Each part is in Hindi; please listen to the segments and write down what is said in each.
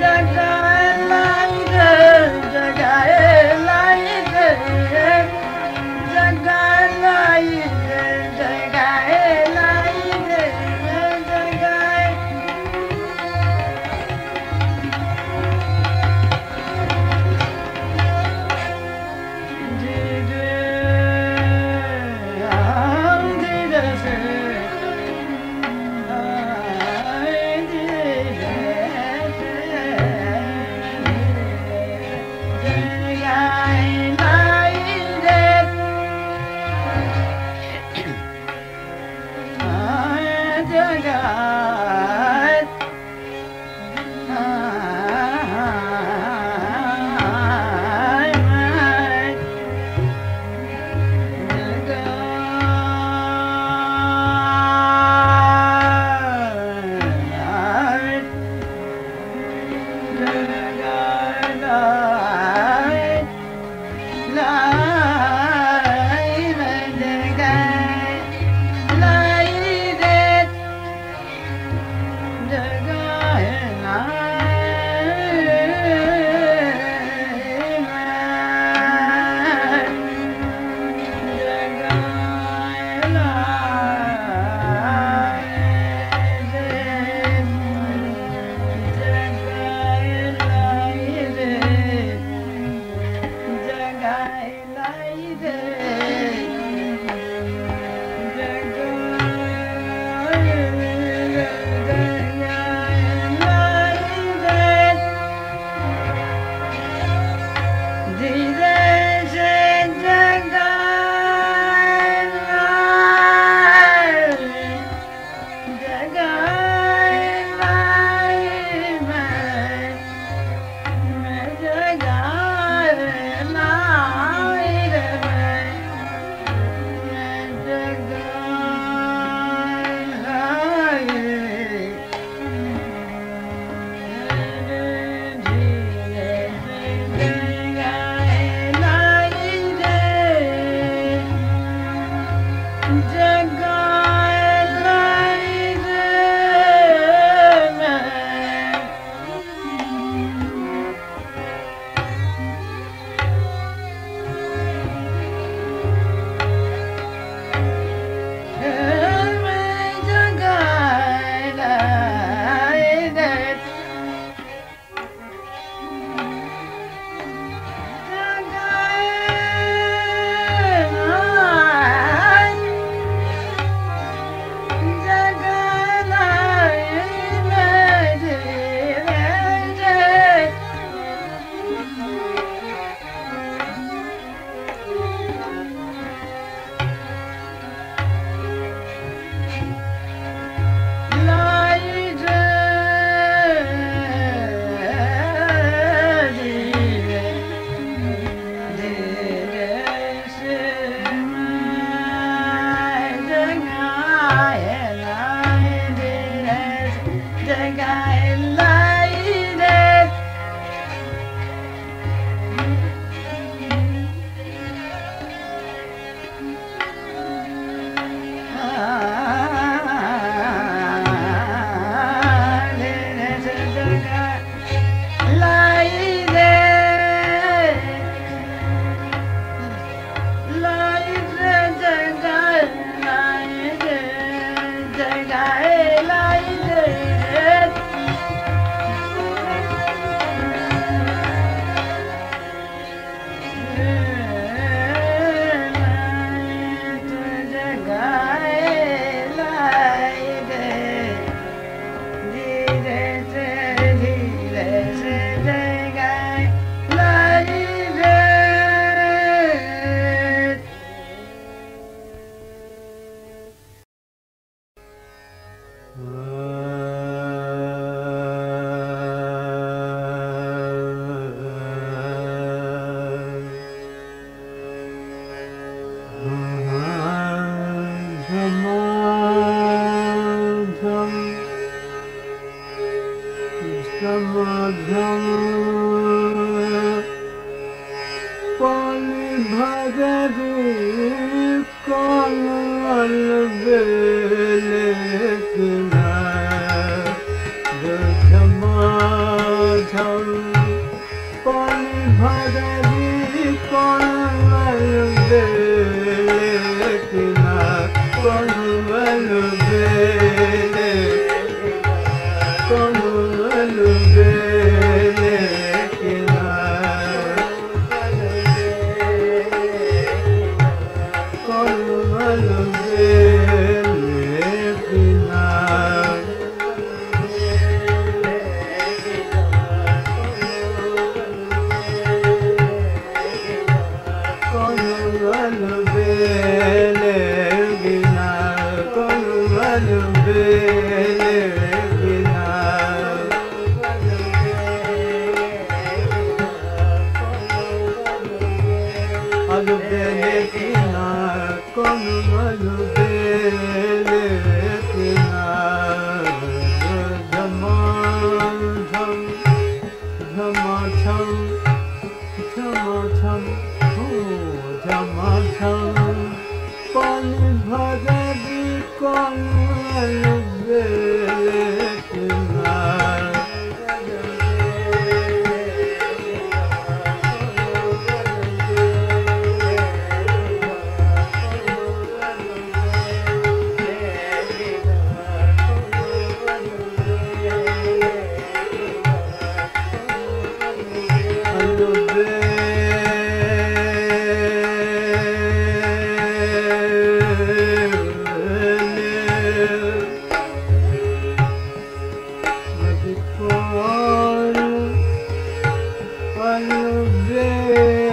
जगा Yeah.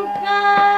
Lucas.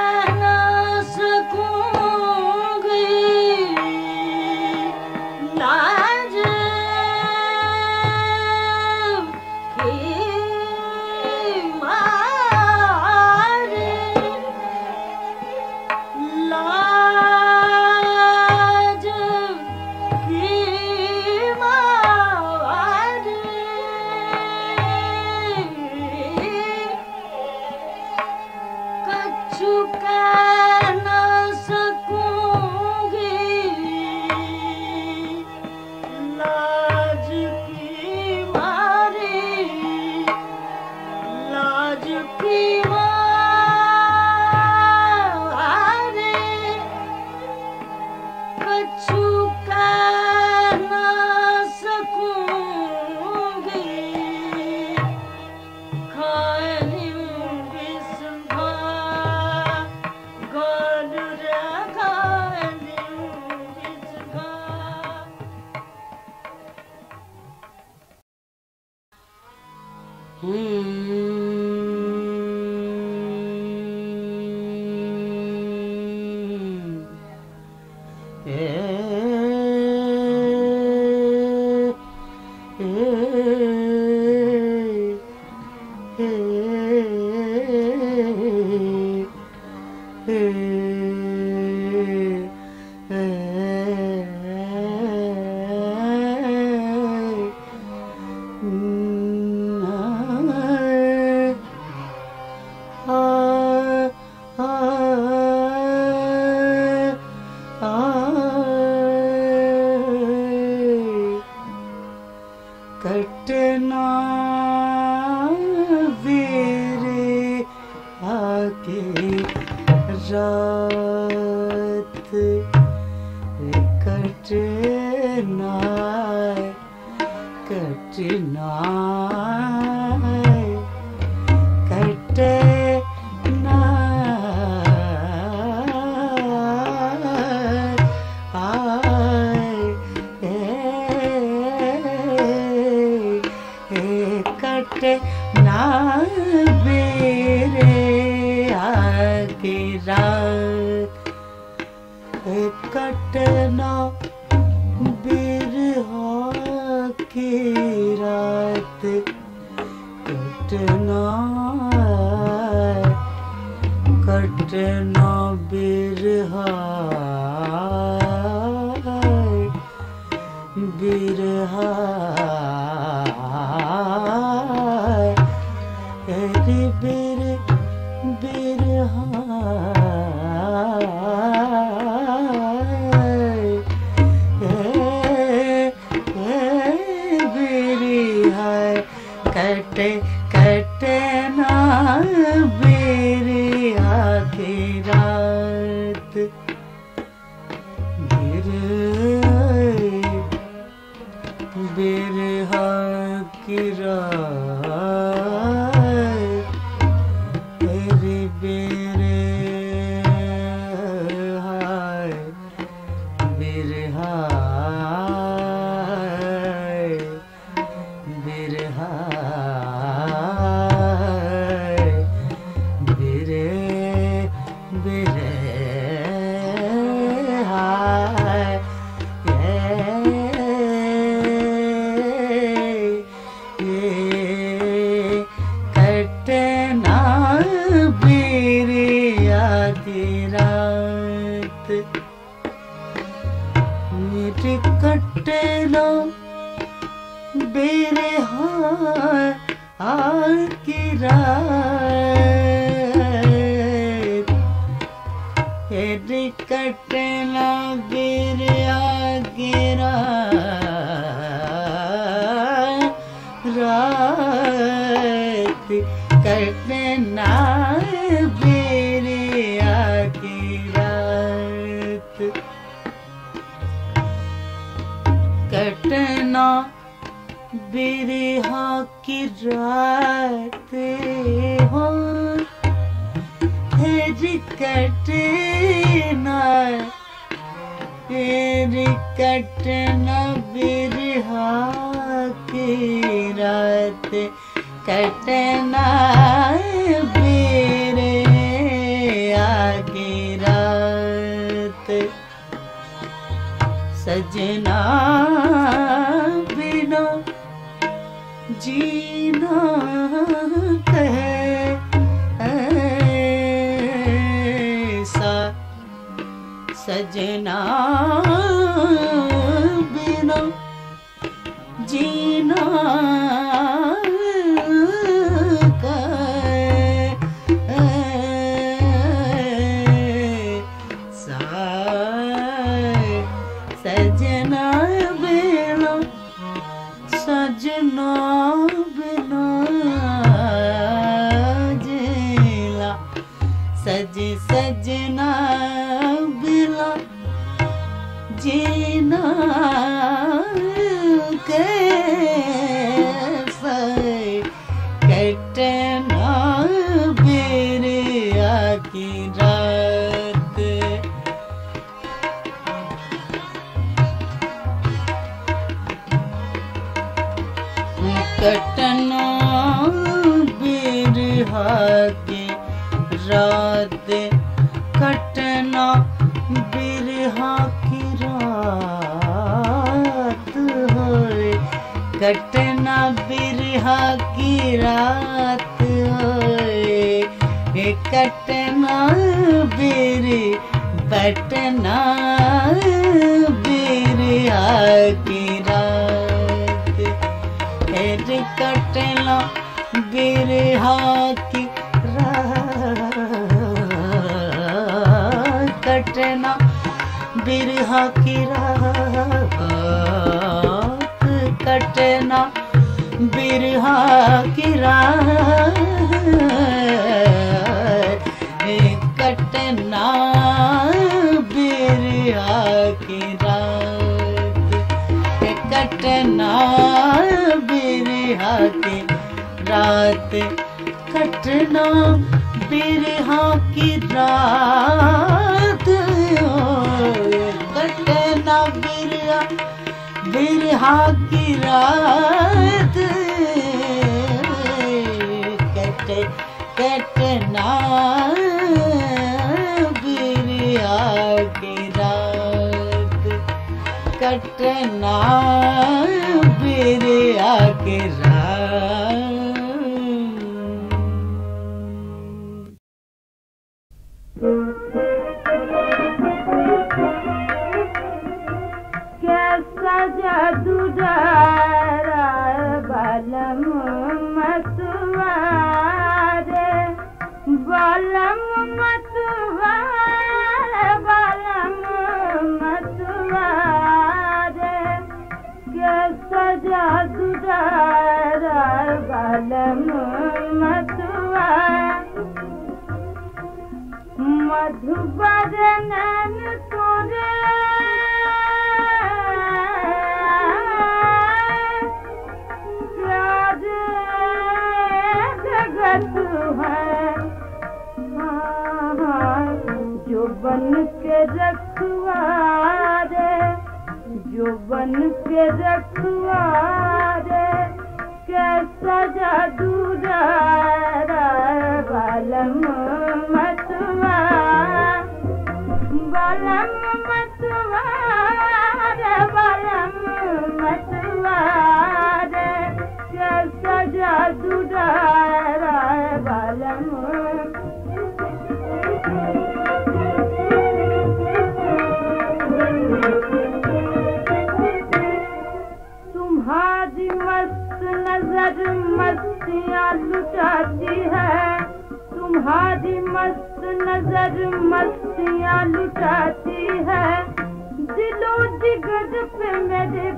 कटना बिरहा बिरहा मेरे कटना बेरे हार की रात मेरे कटना बेरे गिरा रात कटना बेरे कटना बिरहा की रात हो। तेरी कटना तेरी कटना बिरहा की रात। कटना सजना बिना जीना सजना बिना जीना बिरहा की कटना। बिरहा की कटना। बिरहा की रात कटना। बिरहा की रात कटना। बिरहा की रात बिरहा की रात कट कटना बिरहा की रात। कटना बिरहा की बालम मतवारे मधुबरनन तोरे जो बन के रखवारे जो बन के रखवारे कैसा जादू बालम नज़र मस्तियाँ लुटाती है। दिलो जिगर पे मेरे